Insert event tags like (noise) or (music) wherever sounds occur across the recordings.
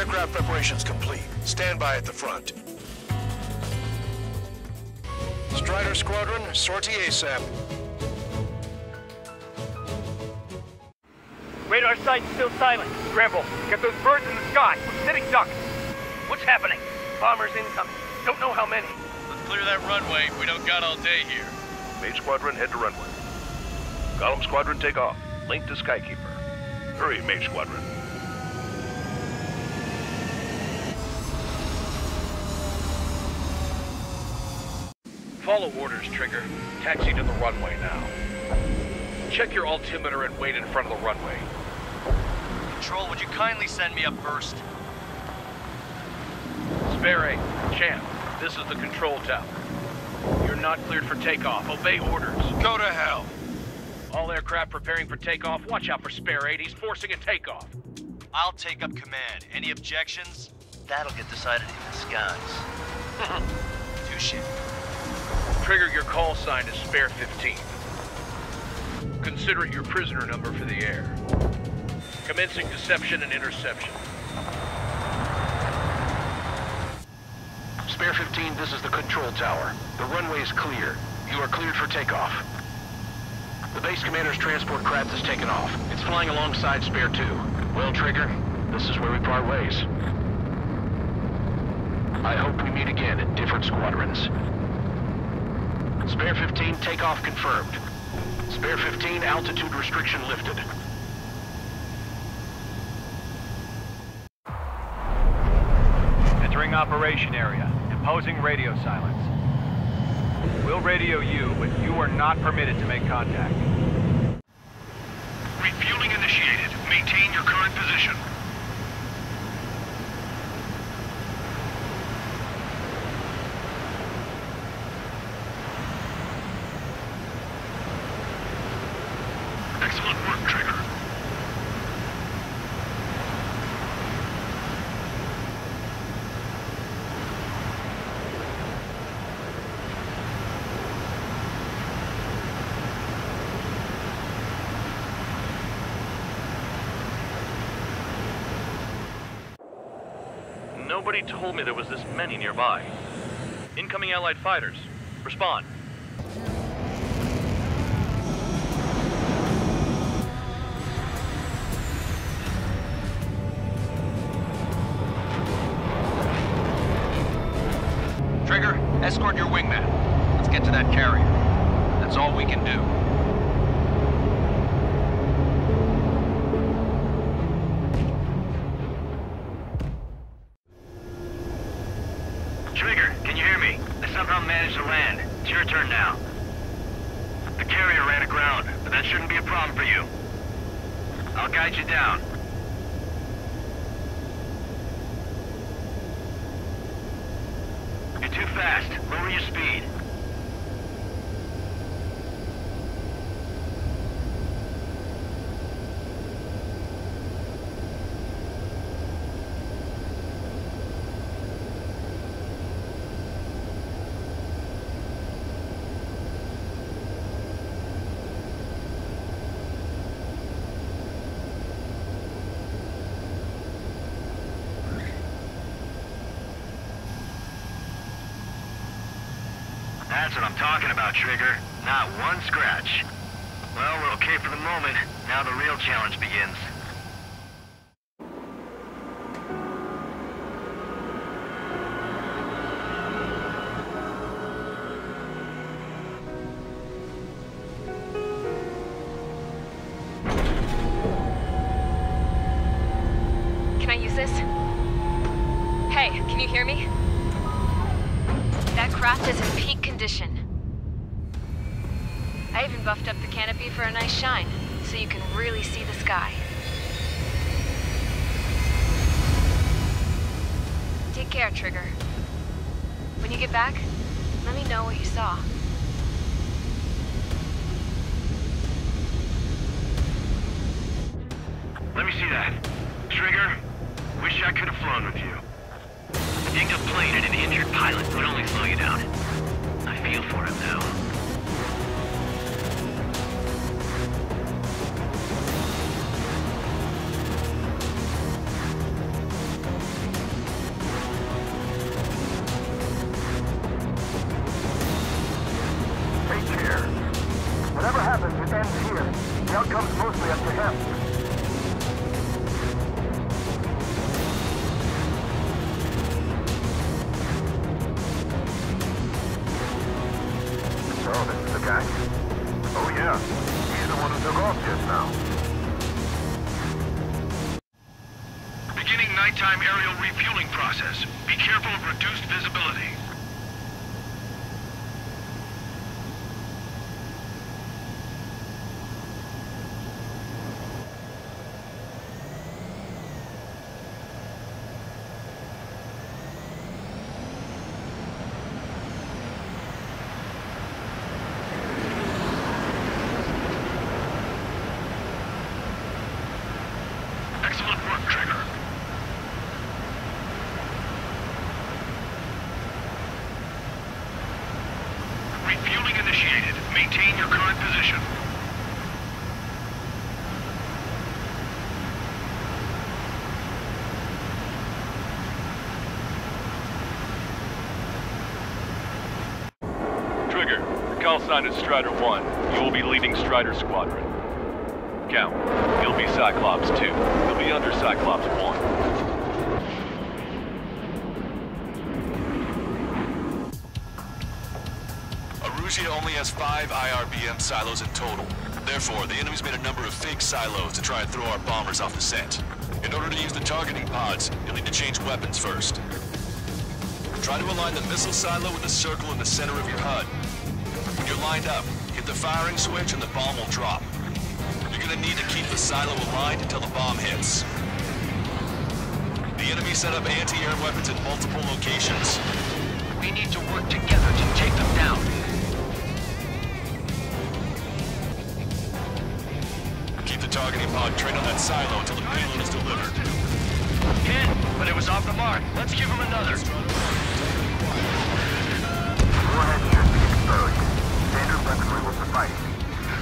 Aircraft preparations complete. Stand by at the front. Strider Squadron, sortie ASAP. Radar site's still silent. Scramble. Get those birds in the sky. We're sitting ducks. What's happening? Bombers incoming. Don't know how many. Let's clear that runway. We don't got all day here. Mage Squadron, head to runway. Column Squadron, take off. Link to Skykeeper. Hurry, Mage Squadron. Follow orders, Trigger. Taxi to the runway now. Check your altimeter and wait in front of the runway. Control, would you kindly send me up first? Spare 8, Champ, this is the control tower. You're not cleared for takeoff. Obey orders. Go to hell. All aircraft preparing for takeoff. Watch out for Spare 8. He's forcing a takeoff. I'll take up command. Any objections? That'll get decided in the skies. (laughs) Touche. Trigger, your call sign is Spare 15. Consider it your prisoner number for the air. Commencing deception and interception. Spare 15, this is the control tower. The runway is clear. You are cleared for takeoff. The base commander's transport craft has taken off. It's flying alongside Spare 2. Well, Trigger, this is where we part ways. I hope we meet again in different squadrons. Spare 15, takeoff confirmed. Spare 15, altitude restriction lifted. Entering operation area. Imposing radio silence. We'll radio you, but you are not permitted to make contact. Refueling initiated. Maintain your current position. Excellent work, Trigger. Nobody told me there was this many nearby. Incoming Allied fighters. Respond. Trigger, escort your wingman. Let's get to that carrier. That's all we can do. Trigger, can you hear me? I somehow managed to land. It's your turn now. The carrier ran aground, but that shouldn't be a problem for you. I'll guide you down. You're too fast. Lower your speed. That's what I'm talking about, Trigger. Not one scratch. Well, we're okay for the moment. Now the real challenge begins. Can I use this? Hey, can you hear me? That craft is in peak condition. I even buffed up the canopy for a nice shine, so you can really see the sky. Take care, Trigger. When you get back, let me know what you saw. Let me see that. Trigger, wish I could have flown with you. A dinged up plane and an injured pilot would only slow you down. Feel for him now. He's the one who took off just now. Beginning nighttime aerial refueling process. Be careful of reduced visibility. Excellent work, Trigger. Refueling initiated. Maintain your current position. Trigger, your call sign is Strider 1. You will be leading Strider Squadron. Count. You'll be Cyclops 2. You'll be under Cyclops 1. Erusea only has five IRBM silos in total. Therefore, the enemy's made a number of fake silos to try and throw our bombers off the scent. In order to use the targeting pods, you'll need to change weapons first. Try to align the missile silo with the circle in the center of your HUD. You're lined up, hit the firing switch and the bomb will drop. You're gonna need to keep the silo aligned until the bomb hits. The enemy set up anti-air weapons in multiple locations. We need to work together to take them down. Keep the targeting pod trained on that silo until the payload is delivered. Hit, but it was off the mark. Let's give him another. Weaponry will suffice.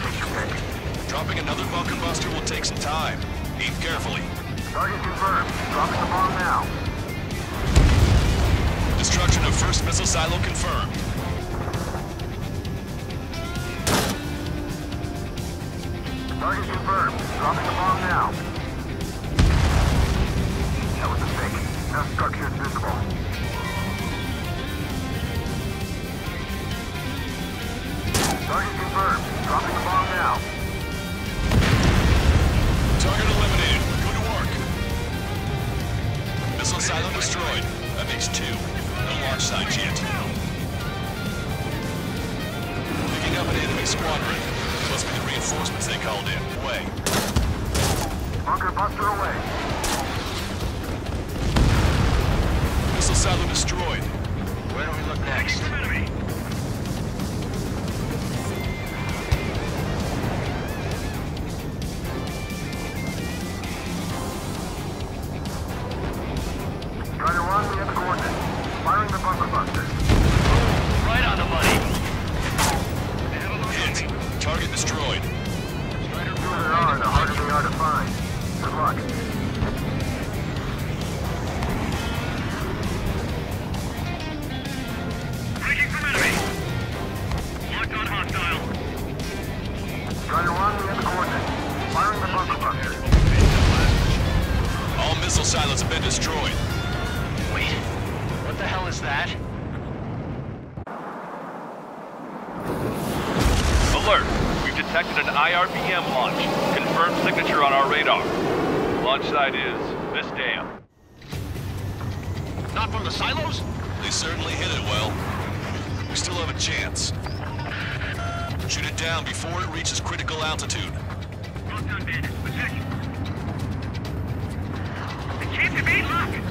Take your pick. Dropping another Vulcan Buster will take some time. Aim carefully. Target confirmed. Dropping the bomb now. Destruction of first missile silo confirmed. Target confirmed. Dropping the bomb now. That was a mistake. No structures visible. Target confirmed. Confirmed signature on our radar. Launch site is this dam. Not from the silos? They certainly hit it well. We still have a chance. Shoot it down before it reaches critical altitude. Lockdown bandits, attack! It can't evade lock! Confirmed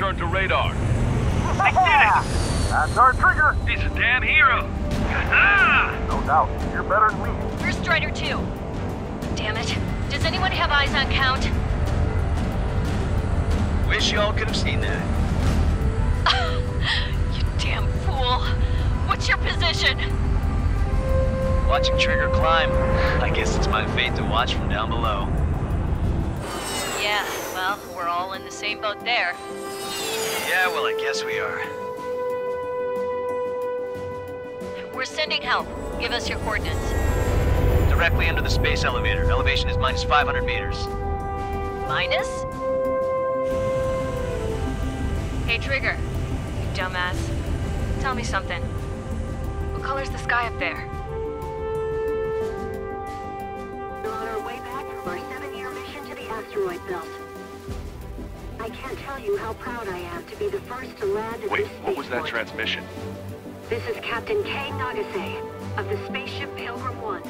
Strider 1 has returned to radar. I did it! That's our trigger. He's a damn hero! Ah! No doubt. You're better than me. Where's Strider 2? Damn it. Does anyone have eyes on Count? Wish y'all could have seen that. (laughs) you damn fool. What's your position? Watching Trigger climb. I guess it's my fate to watch from down below. Yeah, well, we're all in the same boat there. Yeah, well, I guess we are. We're sending help. Give us your coordinates. Directly under the space elevator. Elevation is minus 500 meters. Minus? Hey, Trigger. You dumbass. Tell me something. What color's the sky up there? We're on our way back from our seven-year mission to the asteroid belt. I can't tell you how proud I am to be the first to land at Wait, this what was that transmission? This is Captain Kay Nagase of the spaceship Pilgrim 1.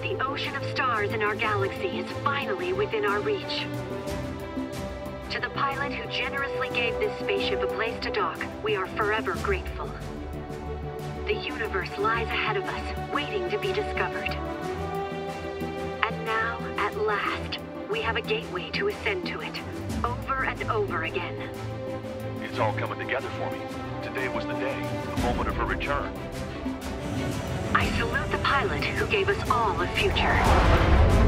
The ocean of stars in our galaxy is finally within our reach. To the pilot who generously gave this spaceship a place to dock, we are forever grateful. The universe lies ahead of us, waiting to be discovered. And now, at last, we have a gateway to ascend to it, over and over again. It's all coming together for me. Today was the day, the moment of her return. I salute the pilot who gave us all a future.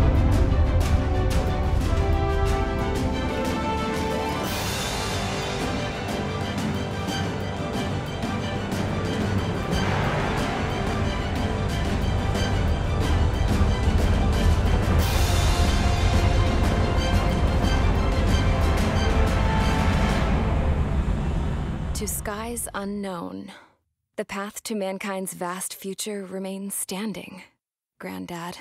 Skies unknown, the path to mankind's vast future remains standing, Granddad.